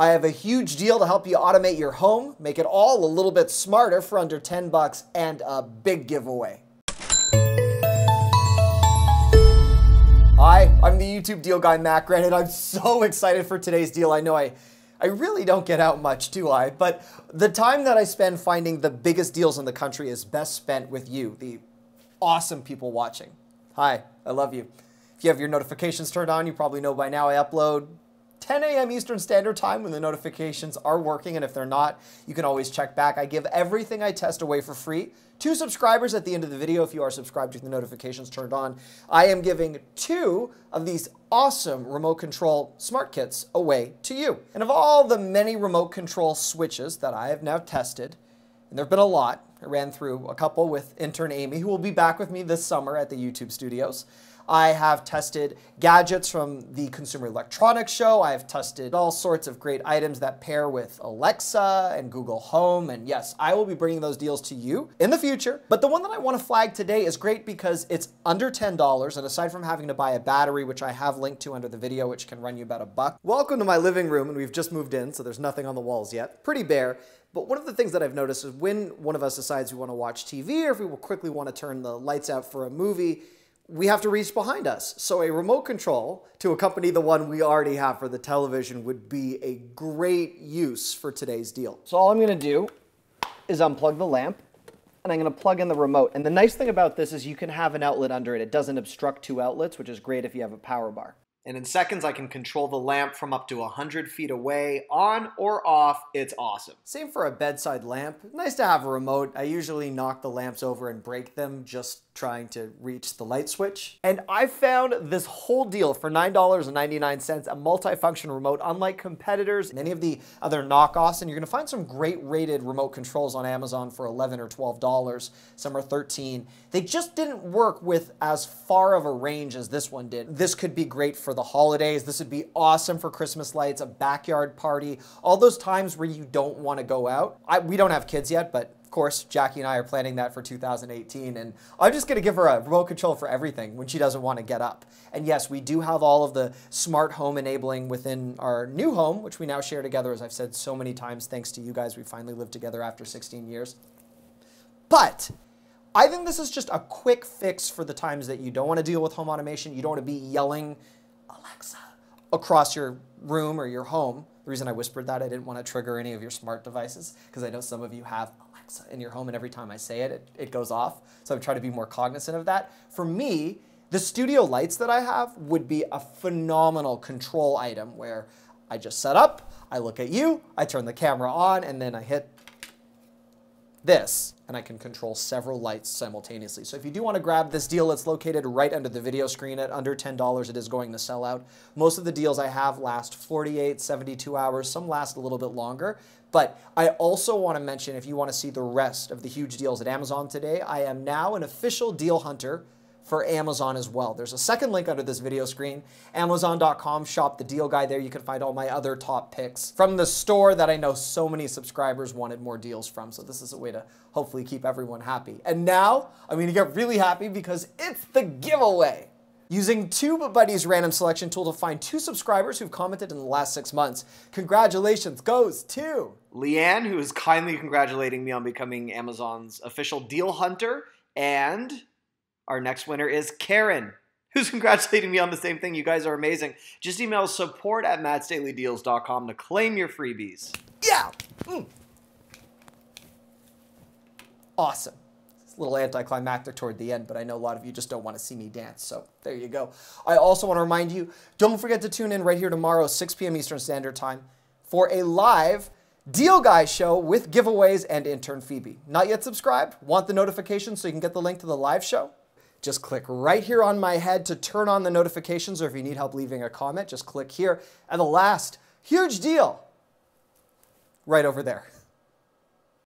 I have a huge deal to help you automate your home, make it all a little bit smarter for under 10 bucks and a big giveaway. Hi, I'm the YouTube deal guy, Matt Granite, and I'm so excited for today's deal. I know I, I really don't get out much, do I? But the time that I spend finding the biggest deals in the country is best spent with you, the awesome people watching. Hi, I love you. If you have your notifications turned on, you probably know by now I upload 10 a.m. Eastern Standard Time when the notifications are working, and if they're not, you can always check back. I give everything I test away for free. Two subscribers at the end of the video if you are subscribed with the notifications turned on. I am giving two of these awesome remote control smart kits away to you. And of all the many remote control switches that I have now tested, and there have been a lot, I ran through a couple with intern Amy, who will be back with me this summer at the YouTube studios. I have tested gadgets from the Consumer Electronics Show. I have tested all sorts of great items that pair with Alexa and Google Home. And yes, I will be bringing those deals to you in the future. But the one that I want to flag today is great because it's under $10. And aside from having to buy a battery, which I have linked to under the video, which can run you about a buck. Welcome to my living room. And we've just moved in, so there's nothing on the walls yet. Pretty bare. But one of the things that I've noticed is when one of us decides we want to watch TV or if we will quickly want to turn the lights out for a movie, we have to reach behind us. So a remote control to accompany the one we already have for the television would be a great use for today's deal. So all I'm gonna do is unplug the lamp and I'm gonna plug in the remote. And the nice thing about this is you can have an outlet under it. It doesn't obstruct two outlets, which is great if you have a power bar. And in seconds, I can control the lamp from up to 100 feet away, on or off. It's awesome. Same for a bedside lamp. Nice to have a remote. I usually knock the lamps over and break them just trying to reach the light switch. And I found this whole deal for $9.99, a multifunction remote, unlike competitors many of the other knockoffs. And you're gonna find some great rated remote controls on Amazon for 11 or $12. Some are 13. They just didn't work with as far of a range as this one did. This could be great for the holidays. This would be awesome for Christmas lights, a backyard party, all those times where you don't wanna go out. I, we don't have kids yet, but of course, Jackie and I are planning that for 2018, and I'm just gonna give her a remote control for everything when she doesn't wanna get up. And yes, we do have all of the smart home enabling within our new home, which we now share together, as I've said so many times, thanks to you guys, we finally lived together after 16 years. But I think this is just a quick fix for the times that you don't wanna deal with home automation, you don't wanna be yelling, Alexa, across your room or your home. The reason I whispered that, I didn't want to trigger any of your smart devices because I know some of you have In your home and every time I say it, it, it goes off. So I'm trying to be more cognizant of that. For me, the studio lights that I have would be a phenomenal control item where I just set up, I look at you, I turn the camera on, and then I hit this, and I can control several lights simultaneously. So if you do want to grab this deal, it's located right under the video screen at under $10. It is going to sell out. Most of the deals I have last 48, 72 hours. Some last a little bit longer. But I also want to mention if you want to see the rest of the huge deals at Amazon today, I am now an official deal hunter for Amazon as well. There's a second link under this video screen, amazon.com, shop the deal guy there. You can find all my other top picks from the store that I know so many subscribers wanted more deals from. So this is a way to hopefully keep everyone happy. And now I'm gonna get really happy because it's the giveaway. Using TubeBuddy's random selection tool to find two subscribers who've commented in the last six months. Congratulations goes to Leanne, who is kindly congratulating me on becoming Amazon's official deal hunter, and our next winner is Karen, who's congratulating me on the same thing. You guys are amazing. Just email support at mattsdailydeals.com to claim your freebies. Yeah! Mm. Awesome. It's a little anticlimactic toward the end, but I know a lot of you just don't want to see me dance, so there you go. I also want to remind you, don't forget to tune in right here tomorrow, 6 p.m. Eastern Standard Time, for a live Deal Guy show with giveaways and intern Phoebe. Not yet subscribed? Want the notification so you can get the link to the live show? Just click right here on my head to turn on the notifications, or if you need help leaving a comment, just click here. And the last huge deal, right over there.